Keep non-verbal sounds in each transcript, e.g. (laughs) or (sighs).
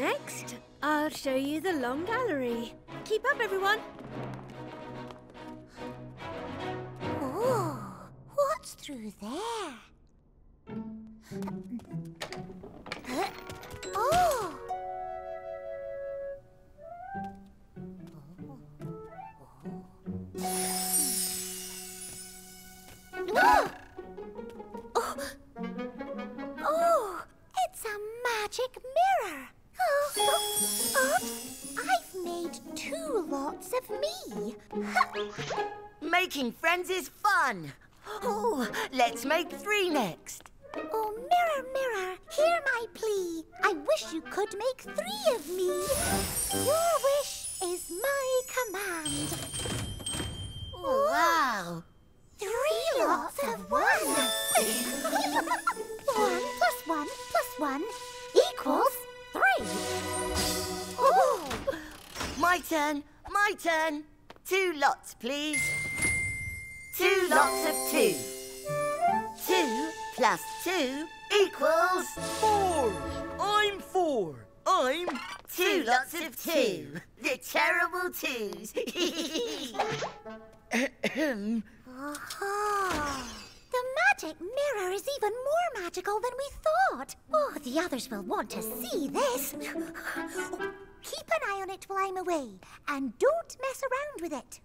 next, I'll show you the long gallery. Keep up, everyone. Oh, what's through there? Uh, oh! Oh! (gasps) Oh! Oh! It's a magic mirror! Oops! I've made two lots of me! Making friends is fun. Oh, let's make three next. Oh, mirror, mirror, hear my plea. I wish you could make three of me. Your wish is my command. Oh, wow. Three lots of one. (laughs) one plus one plus one equals three. Oh, My turn, my turn. Two lots, please. Two lots of two. Two plus two equals Four! I'm four. I'm two lots of two. The terrible twos. (laughs) ahem. aha. The magic mirror is even more magical than we thought. Oh, the others will want to see this. (sighs) Keep an eye on it while I'm away, and don't mess around with it.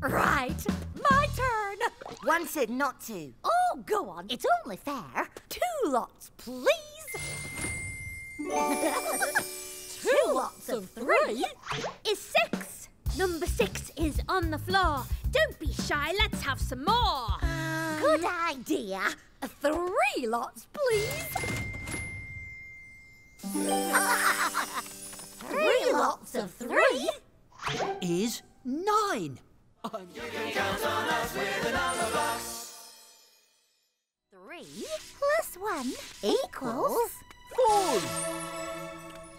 Right, my turn. One said not to. Oh, go on. It's only fair. Two lots, please. (laughs) Two lots of three. Is six. Number six is on the floor. Don't be shy, let's have some more. Good idea. Three lots, please. (laughs) three lots of three. Is nine. Three Plus one equals. Four!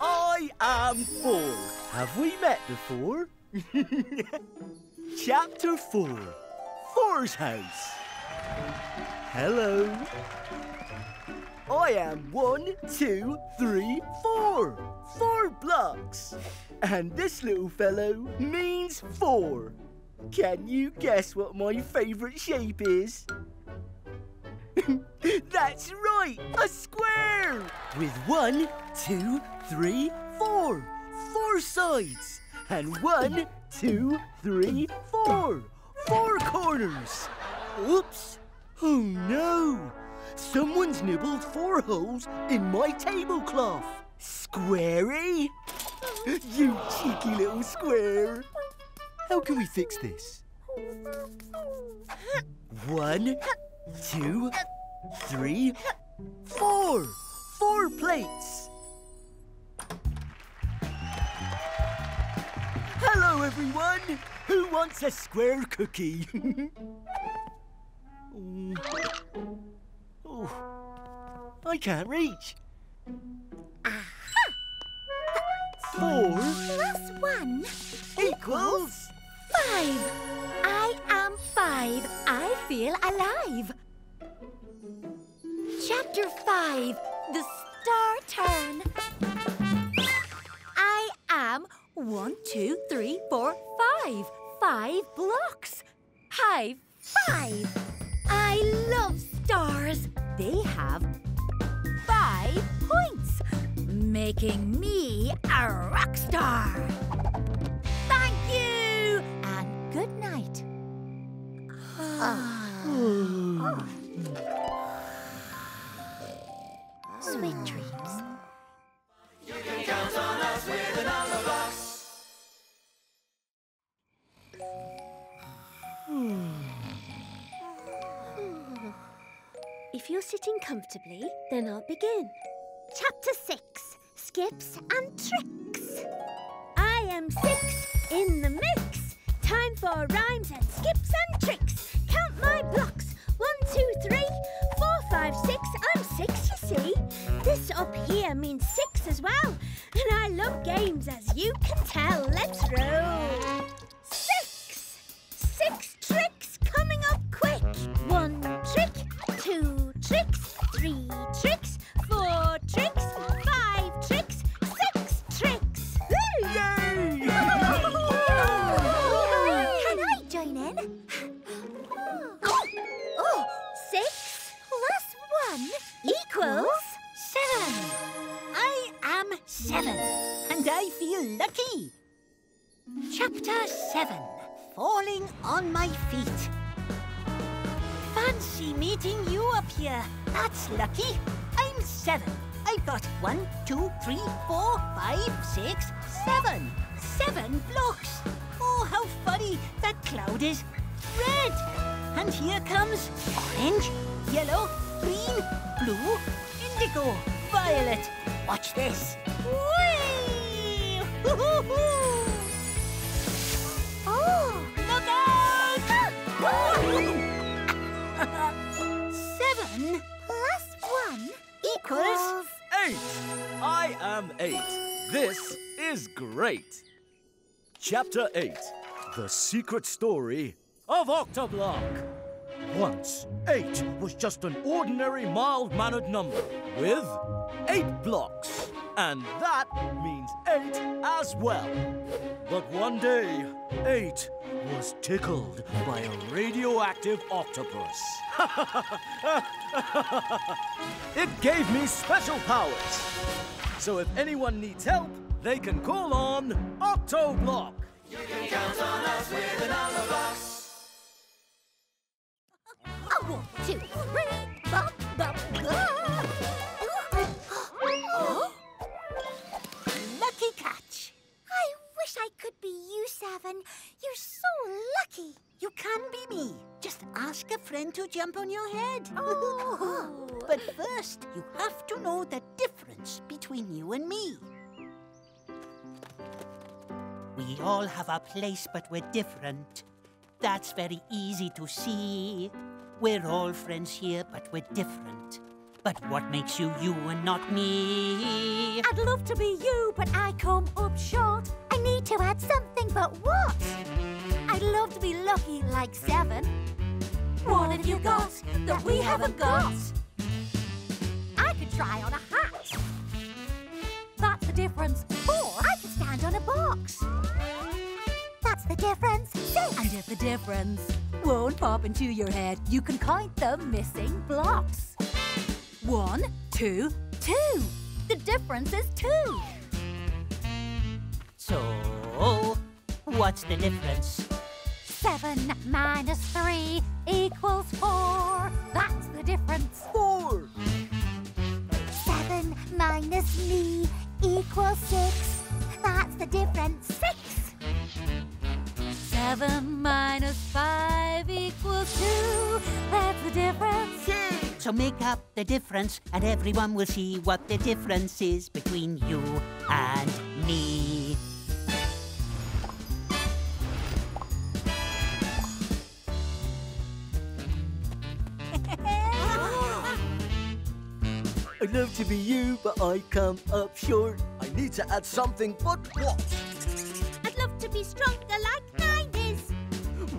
I am four. Have we met before? (laughs) Chapter four. Four's house. Hello. I am one, two, three, four. Four blocks. And this little fellow means four. Can you guess what my favourite shape is? (laughs) That's right, a square! With one, two, three, four. Four sides. And one, two, three, four. Four corners. Oops. Oh no! Someone's nibbled four holes in my tablecloth. Squarey! You cheeky little square. How can we fix this? One, two, three, four. Four plates. Everyone. Who wants a square cookie? (laughs) oh. Oh. I can't reach. Four Plus one equals five. I am five. I feel alive. Chapter five. The star turn. One, two, three, four, five. Five blocks. High five. I love stars. They have five points, making me a rock star. Thank you, and good night. Sweet dreams. If you're sitting comfortably, then I'll begin. Chapter 6 Skips and Tricks. I am six in the mix. Time for rhymes and skips and tricks. Count my blocks. One, two, three, four, five, six. I'm six, you see. This up here means six as well. And I love games, as you can tell. Let's roll. Trick, three tricks, Got one, two, three, four, five, six, seven. Seven blocks. Oh, how funny. That cloud is red. And here comes orange, yellow, green, blue, indigo, violet. Watch this. Whee! (laughs) Oh! Look out! (laughs) Seven Plus one equals... Eight! I am eight. This is great. Chapter 8 The Secret Story of Octoblock. Once, eight was just an ordinary mild mannered number with eight blocks. And that means eight as well. But one day, eight was tickled by a radioactive octopus. (laughs) it gave me special powers. So if anyone needs help, they can call on Octoblock. A friend to jump on your head. (laughs) Oh. but first, you have to know the difference between you and me. We all have a place, but we're different. That's very easy to see. We're all friends here, but we're different. But what makes you you and not me? I'd love to be you, but I come up short. I need to add something, but what? I'd love to be lucky like seven. What have you got that we haven't got? I could try on a hat. That's the difference. Four. I can stand on a box. That's the difference. Six. And if the difference won't pop into your head, you can count the missing blocks. One, two, two. The difference is two. So, what's the difference? Seven minus three equals four. That's the difference. Four! Seven minus me equals six. That's the difference. Six. Seven minus five equals two. That's the difference. So make up the difference, and everyone will see what the difference is between you and me. I'd love to be you, but I come up short. I need to add something, but what? I'd love to be stronger like nine is.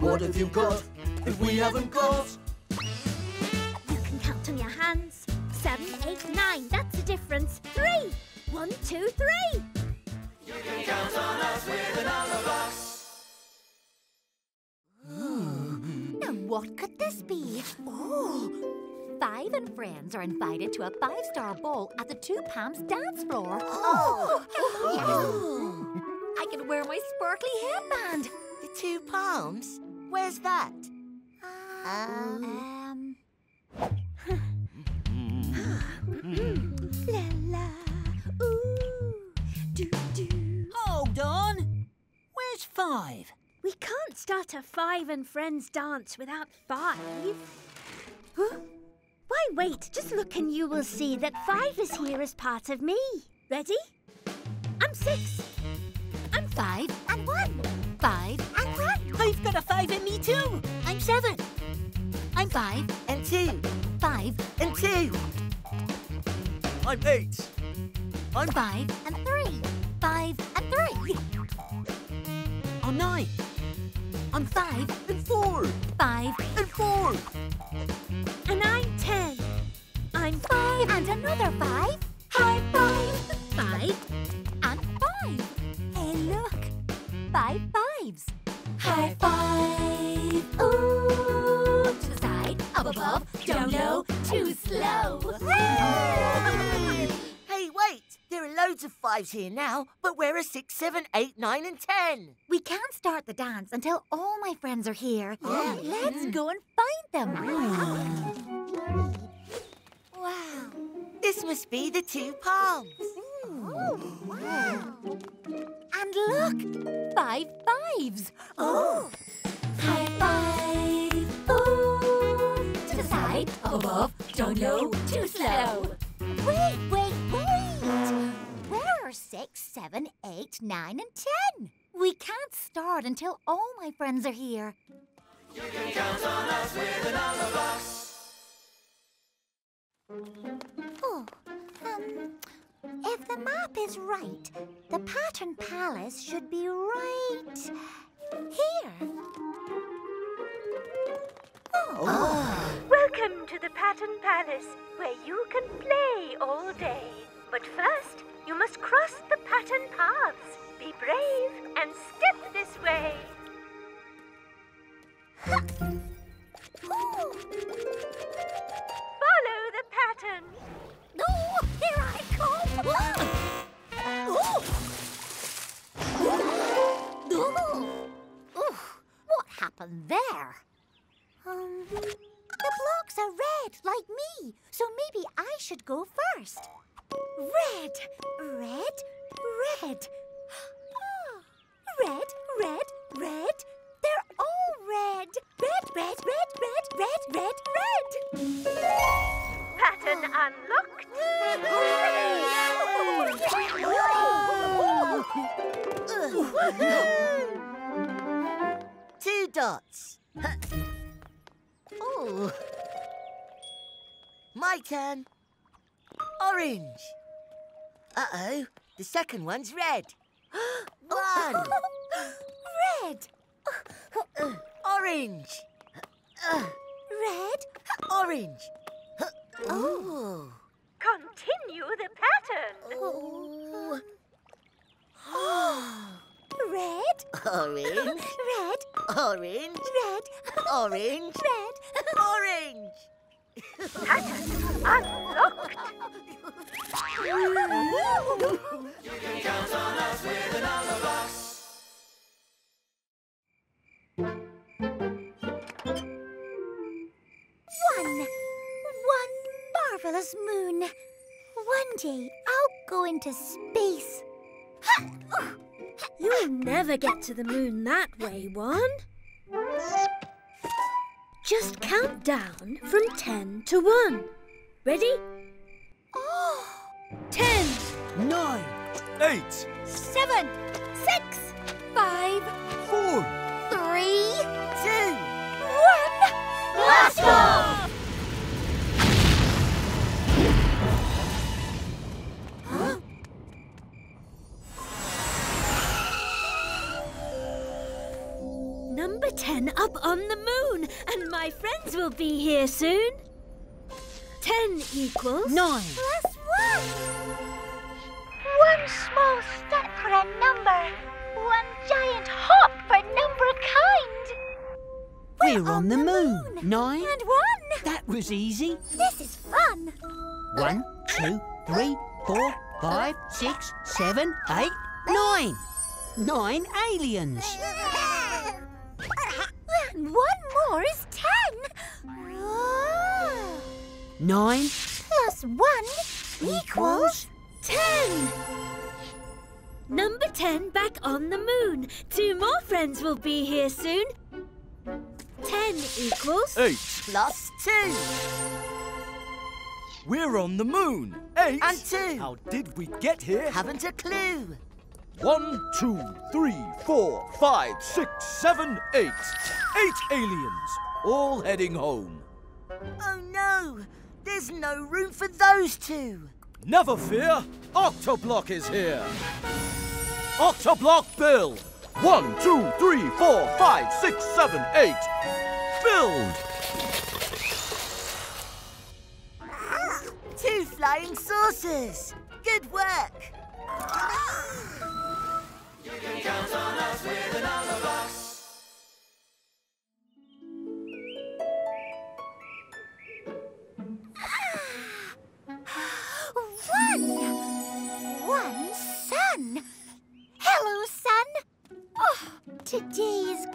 What have you got if we haven't got? You can count on your hands. Seven, eight, nine. That's the difference. Three. One, two, three. Now, what could this be? Oh! Five and friends are invited to a five-star ball at the Two Palms dance floor. Oh! I can wear my sparkly headband. The two palms? Where's that? Um. (laughs) La la, ooh, do do. Hold on. Where's five? We can't start a five and friends dance without five. Huh? Why wait? Just look and you will see that five is here as part of me. Ready? I'm six. I'm five. And one. Five. And one. I've got a five in me too. I'm seven. I'm five. And two. Five. And two. I'm eight. I'm five. And three. Five. And three. I'm nine. I'm five. And four. Five. And four. And another five. High five. Five. And five. Hey, look. Five fives. High five. Ooh. To the side, up above, down low, too slow. Hey, wait! There are loads loads of fives here now, but where are six, seven, eight, nine, and ten? We can't start the dance until all my friends are here. Oh. Let's go and find them. Wow. This must be the two palms. Oh, wow. And look, five fives. Oh. High five. Ooh. To the side, up above, down low, too slow. Wait, wait, wait. Where are six, seven, eight, nine, and ten? We can't start until all my friends are here. Oh, um, if the map is right, the Pattern Palace should be right here. Oh, Welcome to the Pattern Palace, where you can play all day. But first, you must cross the pattern paths. Be brave and step this way. oh. Pattern. Oh, here I come! Oh. Oh. Oh, what happened there? Um, the blocks are red, like me, so maybe I should go first. Red, red, red. Ah, red, red, red. They're all red. Red, red, red, red, red, red, red. Pattern unlocked. Two dots. oh. My turn. Orange. Uh-oh, the second one's red. (gasps) One. Red, Orange. Uh, red. orange. Oh. Continue the pattern. Oh. (gasps) (laughs) Red, Orange. red, Orange. red, Orange. (laughs) red. Orange. Pattern unlocked. One, (laughs) into space. (laughs) You'll never get to the moon that way, One. Just count down from ten to one. Ready? Oh, (gasps) Ten, Nine, eight, Seven. six, five, four. three, Two. one. Blast off! My friends will be here soon. Ten equals Nine. Plus one. one small step for a number, one giant hop for number kind. We're on the moon. Nine. And one. That was easy. This is fun. One, two, three, four, five, six, seven, eight, nine. Nine aliens. And (laughs) one more is Nine Plus one equals Ten! Number ten back on the moon. Two more friends will be here soon. Ten equals Eight. Plus two. We're on the moon. Eight. And two. How did we get here? Haven't a clue. One, two, three, four, five, six, seven, eight. Eight aliens, all heading home. Oh no! There's no room for those two. Never fear, Octoblock is here. Octoblock Bill. One, two, three, four, five, six, seven, eight. Build. Two flying saucers. Good work. one. One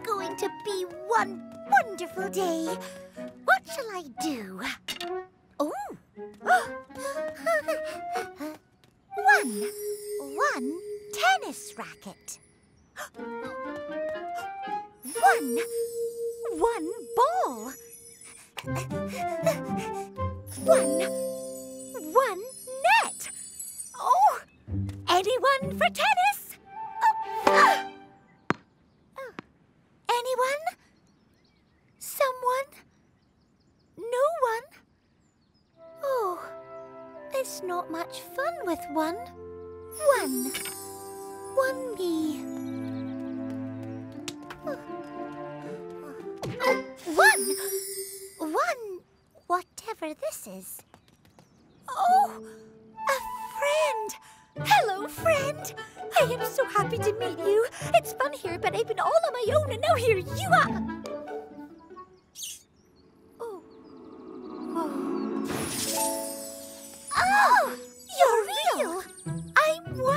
going to be one wonderful day. What shall I do? Oh! (gasps) one. One tennis racket. One. One ball. (laughs) One it's not much fun with one. One. One me. Oh, one. One. Whatever this is. Oh, a friend. Hello, friend. I am so happy to meet you. It's fun here, but I've been all on my own, and now here you are.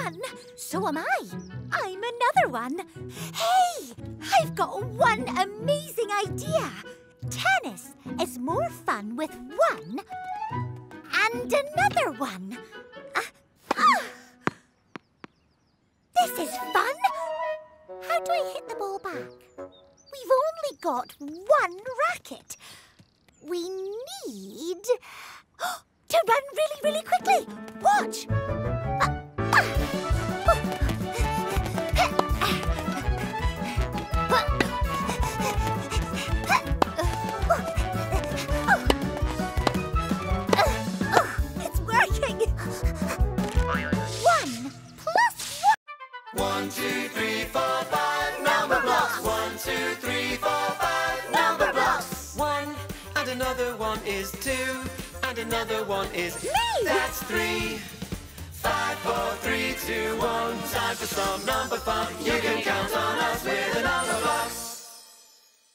One. So am I. I'm another one. Hey, I've got one amazing idea. Tennis is more fun with one and another one. Uh, ah. This is fun. How do I hit the ball back? We've only got one racket. We need (gasps) to run really, really quickly. Watch.